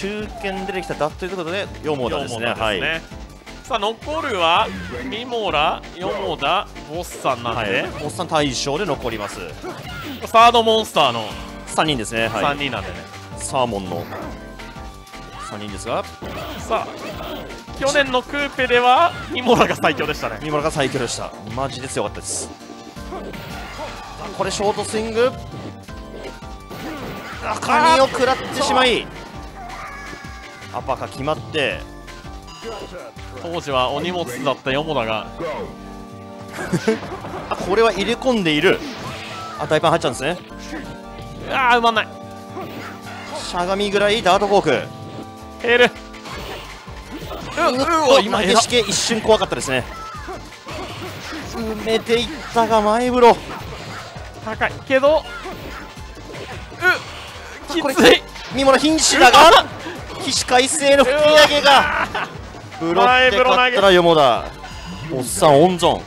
中堅出てきただということでヨモダですね。ですね。さあ残るはミモラヨモダボッサンなんはい、で、はい、おっさん対象で残ります。サードモンスターの。3人ですね。は3い人なんでね、サーモンの。3人ですが。さあ去年のクーペではミモラが最強でしたね。三村が最強でした。マジで強かったです。これショートスイング。あカニを食らってしまいアパカ決まって当時はお荷物だったヨモダが。あこれは入れ込んでいる。あ大パン入っちゃうんですね。ああ埋まんない。しゃがみぐらいダートフォーク。ヘールうううわ今投げしけ一瞬怖かったですね。埋めていったが前風呂。高い。けどうきつい。三村瀕死だが起死回生の吹き上げが。ブロって勝ったらよもだ。おっさん温存